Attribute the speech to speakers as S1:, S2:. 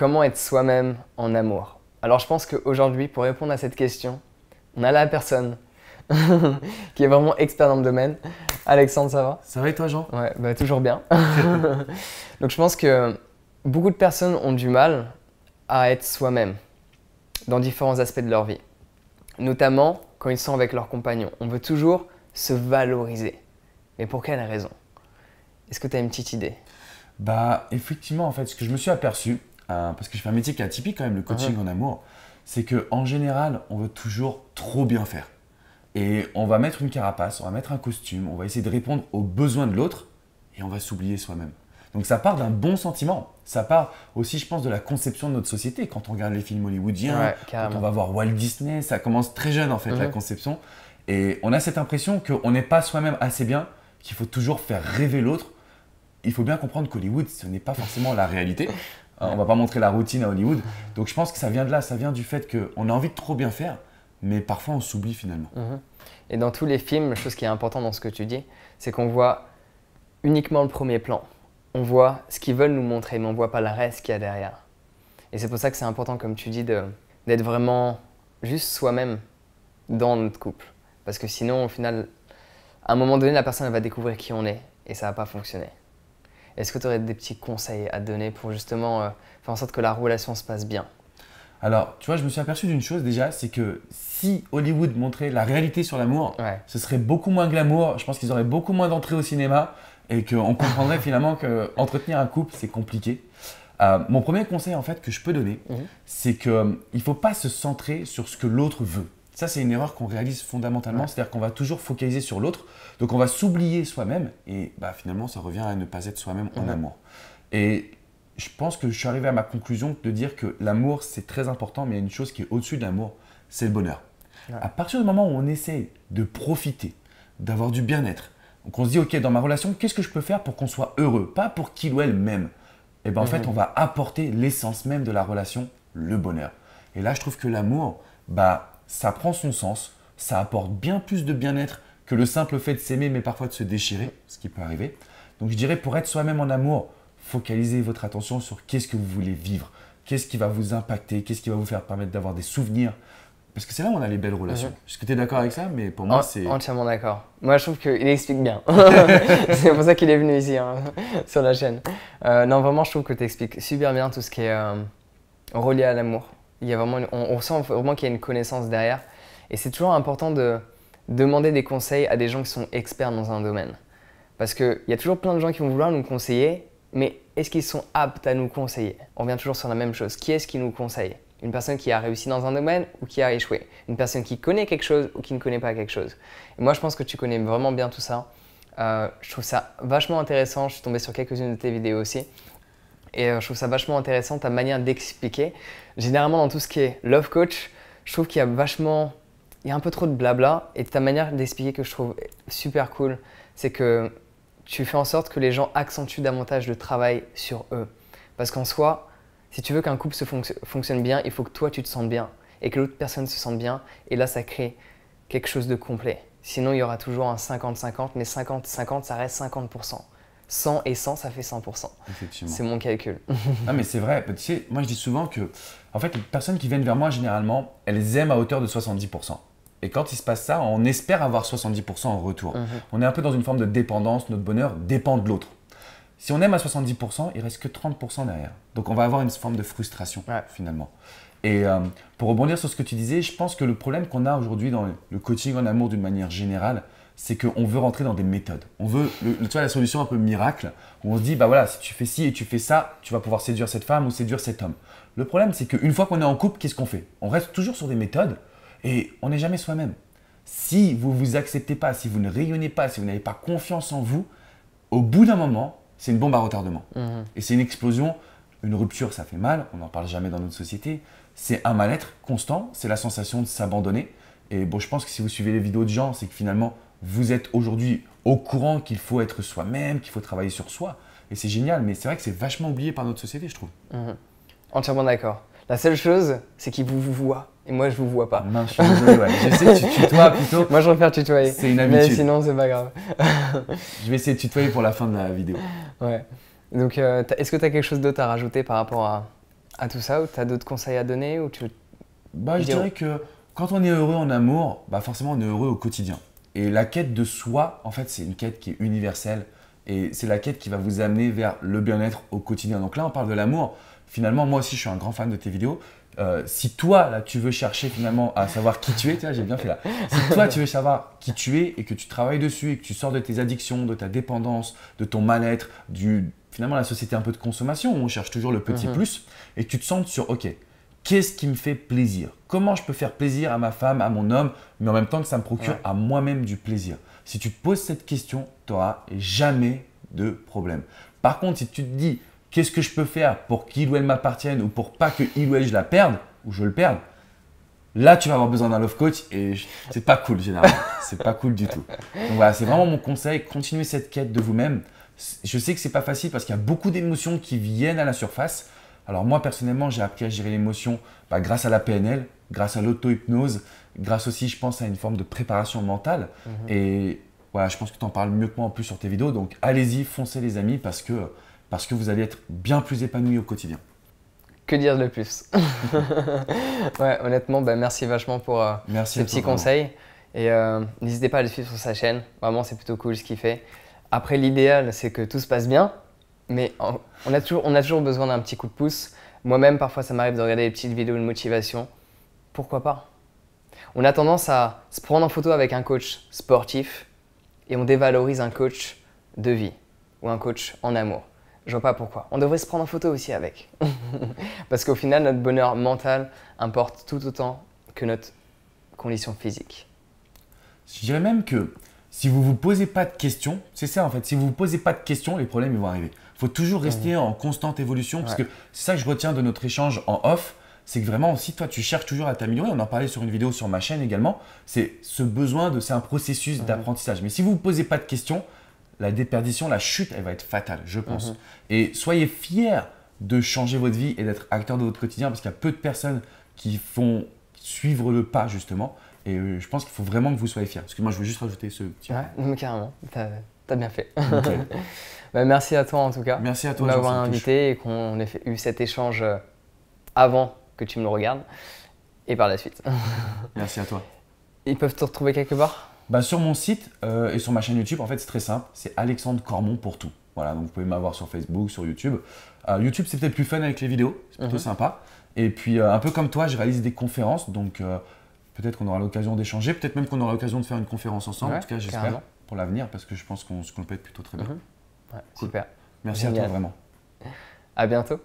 S1: comment être soi-même en amour Alors je pense qu'aujourd'hui, pour répondre à cette question, on a la personne qui est vraiment expert dans le domaine. Alexandre, ça va?
S2: Ça va et toi, Jean?
S1: Ouais, bah, toujours bien. Donc je pense que beaucoup de personnes ont du mal à être soi-même dans différents aspects de leur vie, notamment quand ils sont avec leurs compagnons. On veut toujours se valoriser. Mais pour quelle raison? Est-ce que tu as une petite idée?
S2: Bah, effectivement, en fait, ce que je me suis aperçu, euh, parce que je fais un métier qui est atypique quand même, le coaching
S1: Mhm.
S2: en amour, c'est que en général, on veut toujours trop bien faire. Et on va mettre une carapace, on va mettre un costume, on va essayer de répondre aux besoins de l'autre et on va s'oublier soi-même. Donc ça part d'un bon sentiment. Ça part aussi, je pense, de la conception de notre société. Quand on regarde les films hollywoodiens,
S1: Ouais,
S2: quand on va voir Walt Disney, ça commence très jeune en fait, la
S1: Mhm.
S2: conception. Et on a cette impression qu'on n'est pas soi-même assez bien, qu'il faut toujours faire rêver l'autre. Il faut bien comprendre qu'Hollywood, ce n'est pas forcément la réalité. Euh, On va pas montrer la routine à Hollywood. Donc je pense que ça vient de là, ça vient du fait qu'on a envie de trop bien faire, mais parfois on s'oublie finalement.
S1: Mhm. Et dans tous les films, chose qui est importante dans ce que tu dis, c'est qu'on voit uniquement le premier plan. On voit ce qu'ils veulent nous montrer, mais on voit pas le reste qu'il y a derrière. Et c'est pour ça que c'est important, comme tu dis, d'être vraiment juste soi-même dans notre couple. Parce que sinon, au final, à un moment donné, la personne va découvrir qui on est et ça va pas fonctionner. Est-ce que tu aurais des petits conseils à donner pour justement euh, faire en sorte que la relation se passe bien?
S2: Alors, tu vois, je me suis aperçu d'une chose déjà, c'est que si Hollywood montrait la réalité sur l'amour,
S1: Ouais.
S2: ce serait beaucoup moins glamour. Je pense qu'ils auraient beaucoup moins d'entrées au cinéma et qu'on comprendrait finalement qu'entretenir un couple, c'est compliqué. Euh, mon premier conseil en fait que je peux donner,
S1: Mhm.
S2: c'est qu'il ne faut pas se centrer sur ce que l'autre veut. Ça, c'est une erreur qu'on réalise fondamentalement,
S1: Ouais.
S2: c'est-à-dire qu'on va toujours focaliser sur l'autre, donc on va s'oublier soi-même et bah, finalement, ça revient à ne pas être soi-même en
S1: Mhm.
S2: amour. Et je pense que je suis arrivé à ma conclusion de dire que l'amour, c'est très important, mais il y a une chose qui est au-dessus de l'amour, c'est le bonheur.
S1: Ouais.
S2: À partir du moment où on essaie de profiter, d'avoir du bien-être, donc on se dit, ok, dans ma relation, qu'est-ce que je peux faire pour qu'on soit heureux? Pas pour qu'il ou elle m'aime. Et ben en
S1: Mhm.
S2: fait, on va apporter l'essence même de la relation, le bonheur. Et là, je trouve que l'amour, bah, ça prend son sens, ça apporte bien plus de bien-être que le simple fait de s'aimer, mais parfois de se déchirer, ce qui peut arriver. Donc je dirais, pour être soi-même en amour, focalisez votre attention sur qu'est-ce que vous voulez vivre, qu'est-ce qui va vous impacter, qu'est-ce qui va vous faire permettre d'avoir des souvenirs? Parce que c'est là où on a les belles relations.
S1: Mhm.
S2: Est-ce que tu es d'accord avec ça? Mais pour moi,
S1: En-
S2: c'est.
S1: Entièrement d'accord. Moi, je trouve qu'il explique bien. c'est pour ça qu'il est venu ici, hein, sur la chaîne. Euh, non, vraiment, je trouve que tu expliques super bien tout ce qui est euh, relié à l'amour. Il y a vraiment, on sent vraiment qu'il y a une connaissance derrière. Et c'est toujours important de demander des conseils à des gens qui sont experts dans un domaine. Parce qu'il y a toujours plein de gens qui vont vouloir nous conseiller, mais est-ce qu'ils sont aptes à nous conseiller? On revient toujours sur la même chose. Qui est-ce qui nous conseille? Une personne qui a réussi dans un domaine ou qui a échoué? Une personne qui connaît quelque chose ou qui ne connaît pas quelque chose? Et moi, je pense que tu connais vraiment bien tout ça. Euh, je trouve ça vachement intéressant. Je suis tombé sur quelques-unes de tes vidéos aussi. Et euh, je trouve ça vachement intéressant ta manière d'expliquer. Généralement, dans tout ce qui est love coach, je trouve qu'il y a vachement. Il y a un peu trop de blabla. Et ta manière d'expliquer que je trouve super cool, c'est que tu fais en sorte que les gens accentuent davantage le travail sur eux. Parce qu'en soi, si tu veux qu'un couple se fonc- fonctionne bien, il faut que toi tu te sentes bien et que l'autre personne se sente bien. Et là, ça crée quelque chose de complet. Sinon, il y aura toujours un 50-50, mais 50-50, ça reste 50%. 100 et 100, ça fait 100%.
S2: Effectivement.
S1: C'est mon calcul.
S2: Ah mais c'est vrai, tu sais, moi je dis souvent que en fait les personnes qui viennent vers moi généralement, elles aiment à hauteur de 70%. Et quand il se passe ça, on espère avoir 70% en retour.
S1: Mhm.
S2: On est un peu dans une forme de dépendance, notre bonheur dépend de l'autre. Si on aime à 70%, il reste que 30% derrière. Donc on va avoir une forme de frustration
S1: Ouais.
S2: finalement. Et euh, pour rebondir sur ce que tu disais, je pense que le problème qu'on a aujourd'hui dans le coaching en amour d'une manière générale, c'est qu'on veut rentrer dans des méthodes. On veut, le- tu vois, la solution un peu miracle, où on se dit, bah voilà, si tu fais ci et tu fais ça, tu vas pouvoir séduire cette femme ou séduire cet homme. Le problème, c'est qu'une fois qu'on est en couple, qu'est-ce qu'on fait? On reste toujours sur des méthodes et on n'est jamais soi-même. Si vous vous acceptez pas, si vous ne rayonnez pas, si vous n'avez pas confiance en vous, au bout d'un moment, c'est une bombe à retardement.
S1: Mhm.
S2: Et c'est une explosion, une rupture, ça fait mal, on n'en parle jamais dans notre société. C'est un mal-être constant, c'est la sensation de s'abandonner. Et bon, je pense que si vous suivez les vidéos de gens, c'est que finalement, vous êtes aujourd'hui au courant qu'il faut être soi-même, qu'il faut travailler sur soi. Et c'est génial, mais c'est vrai que c'est vachement oublié par notre société, je trouve.
S1: Mhm. Entièrement d'accord. La seule chose, c'est qu'ils vous, vous voient. Et moi, je vous vois pas.
S2: Mince, je suis désolé, ouais. Je sais, tu tutoies plutôt.
S1: Moi, je préfère tutoyer.
S2: C'est une
S1: Mais
S2: habitude.
S1: sinon, c'est pas grave.
S2: Je vais essayer de tutoyer pour la fin de la vidéo.
S1: Ouais. Donc, euh, est-ce que tu as quelque chose d'autre à rajouter par rapport à, à tout ça? Ou tu as d'autres conseils à donner? Ou tu...
S2: bah, Je dirais que quand on est heureux en amour, bah forcément on est heureux au quotidien. Et la quête de soi, en fait, c'est une quête qui est universelle. Et c'est la quête qui va vous amener vers le bien-être au quotidien. Donc là, on parle de l'amour. Finalement, moi aussi, je suis un grand fan de tes vidéos. Euh, si toi, là, tu veux chercher finalement à savoir qui tu es, j'ai bien fait là. Si toi, tu veux savoir qui tu es et que tu travailles dessus et que tu sors de tes addictions, de ta dépendance, de ton mal-être, du finalement la société un peu de consommation où on cherche toujours le petit mhm. plus et que tu te sens sur OK, qu'est-ce qui me fait plaisir? Comment je peux faire plaisir à ma femme, à mon homme, mais en même temps que ça me procure à moi-même du plaisir? Si tu te poses cette question, tu n'auras jamais de problème. Par contre, si tu te dis qu'est-ce que je peux faire pour qu'il ou elle m'appartienne ou pour pas que il ou elle je la perde ou je le perde, là tu vas avoir besoin d'un love coach et c'est pas cool généralement. c'est pas cool du tout. Donc voilà, c'est vraiment mon conseil, continuez cette quête de vous-même. Je sais que c'est pas facile parce qu'il y a beaucoup d'émotions qui viennent à la surface. Alors moi personnellement, j'ai appris à gérer l'émotion bah, grâce à la PNL, grâce à l'auto-hypnose, grâce aussi, je pense, à une forme de préparation mentale. Mhm. Et voilà, je pense que tu en parles mieux que moi en plus sur tes vidéos. Donc allez-y, foncez les amis parce que parce que vous allez être bien plus épanoui au quotidien.
S1: Que dire de plus? Ouais, honnêtement, bah, merci vachement pour euh, ces petits conseils. Et euh, n'hésitez pas à le suivre sur sa chaîne. Vraiment, c'est plutôt cool ce qu'il fait. Après, l'idéal, c'est que tout se passe bien. Mais on a toujours, besoin d'un petit coup de pouce. Moi-même, parfois, ça m'arrive de regarder des petites vidéos de motivation. Pourquoi pas? On a tendance à se prendre en photo avec un coach sportif et on dévalorise un coach de vie ou un coach en amour. Je vois pas pourquoi. On devrait se prendre en photo aussi avec. Parce qu'au final, notre bonheur mental importe tout autant que notre condition physique.
S2: Je dirais même que si vous ne vous posez pas de questions, c'est ça en fait, si vous vous posez pas de questions, les problèmes ils vont arriver. Faut toujours rester en constante évolution parce que c'est ça que je retiens de notre échange en off, c'est que vraiment si toi tu cherches toujours à t'améliorer, on en parlait sur une vidéo sur ma chaîne également, c'est ce besoin de, c'est un processus d'apprentissage. Mais si vous ne vous posez pas de questions, la déperdition, la chute, elle va être fatale, je pense. Mhm. Et soyez fiers de changer votre vie et d'être acteur de votre quotidien parce qu'il y a peu de personnes qui font suivre le pas justement. Et euh, je pense qu'il faut vraiment que vous soyez fiers. Parce que moi, je veux juste rajouter ce petit.
S1: Ouais, carrément. T'as as bien fait. bah, merci à toi en tout cas.
S2: Merci à toi.
S1: De m'avoir invité et qu'on ait eu cet échange euh, avant que tu me le regardes et par la suite.
S2: merci à toi.
S1: Ils peuvent te retrouver quelque part?
S2: Bah, Sur mon site euh, et sur ma chaîne YouTube, en fait, c'est très simple. C'est Alexandre Cormon pour tout. Voilà, donc vous pouvez m'avoir sur Facebook, sur YouTube. Euh, YouTube, c'est peut-être plus fun avec les vidéos, c'est plutôt mhm. sympa. Et puis, euh, un peu comme toi, je réalise des conférences, donc peut-être qu'on aura l'occasion d'échanger, peut-être même qu'on aura l'occasion de faire une conférence ensemble. en tout cas, j'espère pour l'avenir, parce que je pense qu'on se complète plutôt très bien.
S1: Mhm. Super.
S2: Merci à toi, vraiment.
S1: À bientôt.